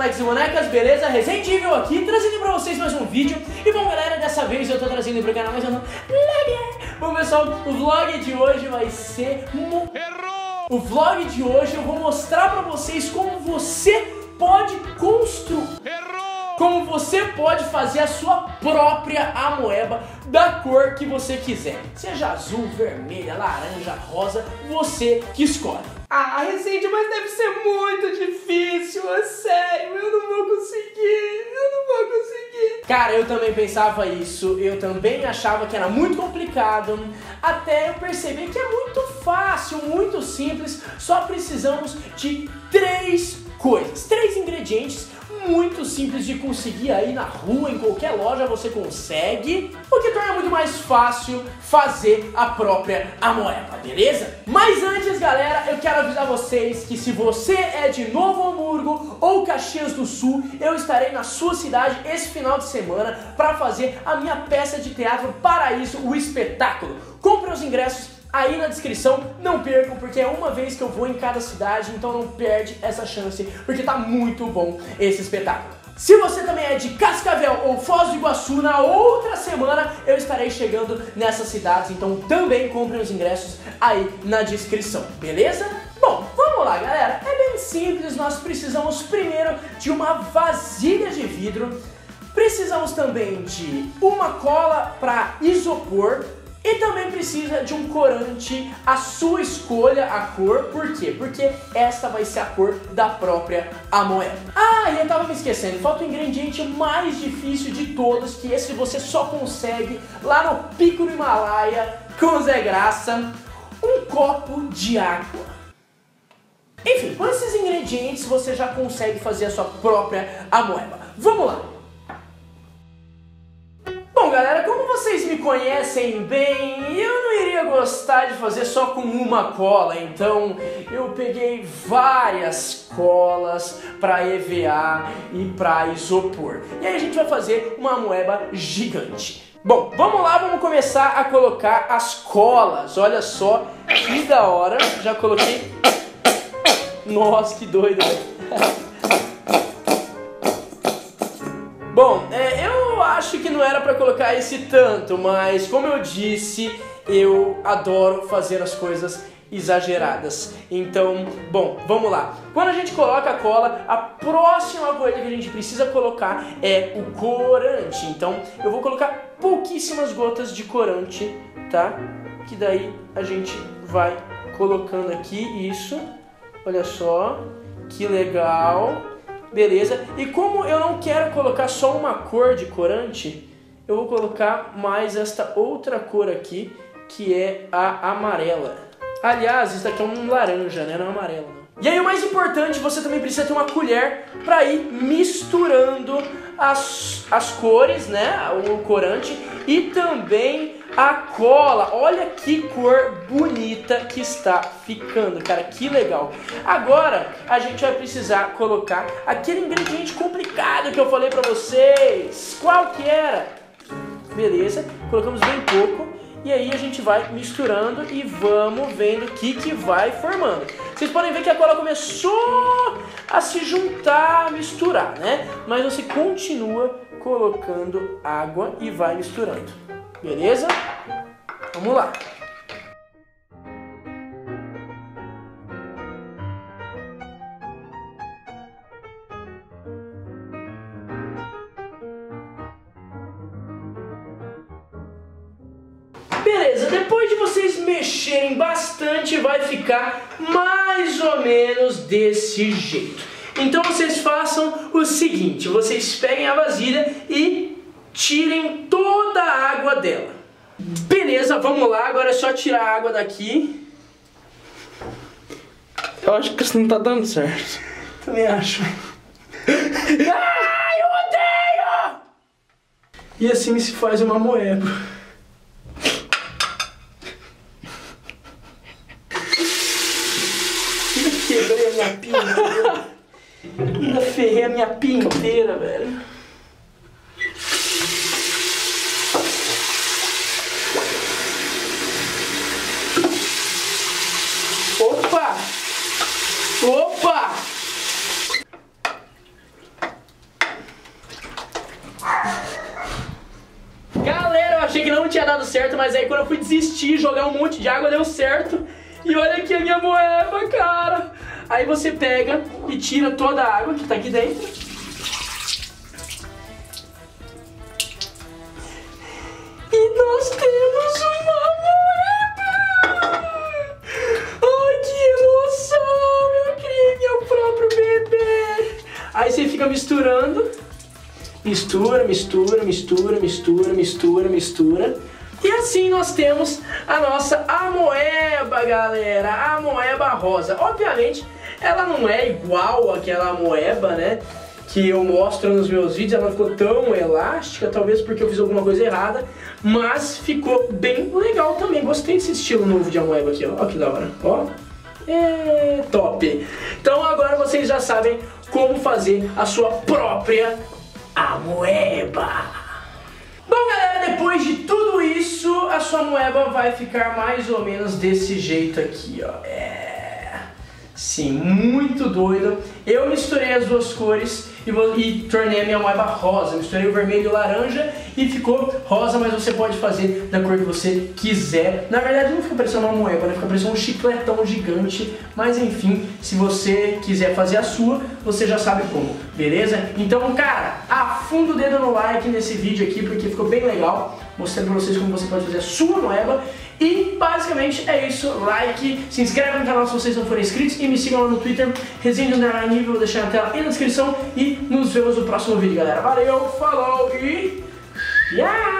bonecos e bonecas, beleza? Resentível aqui, trazendo pra vocês mais um vídeo. E bom, galera, dessa vez eu tô trazendo pro canal mais um vlog. Bom, pessoal, o vlog de hoje vai ser... Errou! O vlog de hoje eu vou mostrar pra vocês como você pode construir... Como você pode fazer a sua própria amoeba da cor que você quiser. Seja azul, vermelha, laranja, rosa, você que escolhe. Ah, Resende, mas deve ser muito difícil, é sério, eu não vou conseguir, eu não vou conseguir. Cara, eu também pensava isso, eu também achava que era muito complicado, até eu perceber que é muito fácil, muito simples, só precisamos de três coisas, três ingredientes muito simples de conseguir aí na rua, em qualquer loja você consegue, o que torna muito mais fácil fazer a própria amoeba, beleza? Mas antes, galera, eu quero avisar vocês que se você é de Novo Hamburgo ou Caxias do Sul, eu estarei na sua cidade esse final de semana para fazer a minha peça de teatro Paraíso, o espetáculo. Compre os ingressos aí na descrição. Não percam, porque é uma vez que eu vou em cada cidade, então não perde essa chance, porque tá muito bom esse espetáculo. Se você também é de Cascavel ou Foz do Iguaçu, na outra semana eu estarei chegando nessas cidades, então também comprem os ingressos aí na descrição, beleza? Bom, vamos lá galera, é bem simples, nós precisamos primeiro de uma vasilha de vidro, precisamos também de uma cola para isopor, e também precisa de um corante, a sua escolha, a cor, por quê? Porque esta vai ser a cor da própria amoeba. Ah, e eu tava me esquecendo, falta o ingrediente mais difícil de todos, que esse você só consegue lá no pico do Himalaia, com Zé Graça, um copo de água. Enfim, com esses ingredientes você já consegue fazer a sua própria amoeba. Vamos lá! Conhecem bem, eu não iria gostar de fazer só com uma cola, então eu peguei várias colas para EVA e para isopor. E aí a gente vai fazer uma moeba gigante. Bom, vamos lá, vamos começar a colocar as colas. Olha só que da hora. Já coloquei. Nossa, que doido, era para colocar esse tanto, mas como eu disse, eu adoro fazer as coisas exageradas. Então, bom, vamos lá. Quando a gente coloca a cola, a próxima coisa que a gente precisa colocar é o corante. Então, eu vou colocar pouquíssimas gotas de corante, tá? Que daí a gente vai colocando aqui isso. Olha só, que legal. Beleza? E como eu não quero colocar só uma cor de corante, eu vou colocar mais esta outra cor aqui, que é a amarela. Aliás, isso daqui é um laranja, né? Não é amarelo. E aí o mais importante, você também precisa ter uma colher para ir misturando as, as cores, né? O corante e também a cola. Olha que cor bonita que está ficando, cara, que legal. Agora a gente vai precisar colocar aquele ingrediente complicado que eu falei para vocês. Qual que era? Beleza, colocamos bem pouco. E aí a gente vai misturando e vamos vendo o que, que vai formando. Vocês podem ver que a cola começou a se juntar, a misturar, né? Mas você continua colocando água e vai misturando. Beleza? Vamos lá. Beleza, depois de vocês mexerem bastante, vai ficar mais ou menos desse jeito. Então vocês façam o seguinte, vocês peguem a vasilha e tirem toda a água dela. Beleza, vamos lá, agora é só tirar a água daqui. Eu acho que isso não tá dando certo. Também acho. Ai, eu odeio! E assim se faz uma moeba. minha pia. Ainda ferrei a minha pia inteira, velho. Opa! Opa! Galera, eu achei que não tinha dado certo, mas aí quando eu fui desistir, jogar um monte de água, deu certo. E olha aqui a minha moeba, cara. Aí você pega e tira toda a água que tá aqui dentro. E nós temos uma moeba! Ai, que emoção! Eu criei meu próprio bebê! Aí você fica misturando. Mistura, mistura, mistura, mistura, mistura, mistura. E assim nós temos a nossa amoeba, galera. A amoeba rosa. Obviamente, ela não é igual àquela amoeba, né? Que eu mostro nos meus vídeos. Ela ficou tão elástica, talvez porque eu fiz alguma coisa errada. Mas ficou bem legal também. Gostei desse estilo novo de amoeba aqui, ó. Olha que da hora. Ó. É top. Então agora vocês já sabem como fazer a sua própria amoeba. Bom, galera, depois de tudo a sua moeba vai ficar mais ou menos desse jeito aqui, ó. É... Sim, muito doido. Eu misturei as duas cores e, vou, e tornei a minha moeba rosa. Misturei o vermelho e o laranja e ficou rosa, mas você pode fazer da cor que você quiser. Na verdade não fica parecendo uma moeba, né? Fica parecendo um chicletão gigante. Mas enfim, se você quiser fazer a sua, você já sabe como, beleza? Então, cara, afunda o dedo no like nesse vídeo aqui, porque ficou bem legal. Mostrando pra vocês como você pode fazer a sua moeba. E basicamente é isso, like, se inscreve no canal se vocês não forem inscritos e me sigam lá no Twitter, resenha do nível, vou deixar na tela e na descrição e nos vemos no próximo vídeo, galera. Valeu, falou e... Yeah!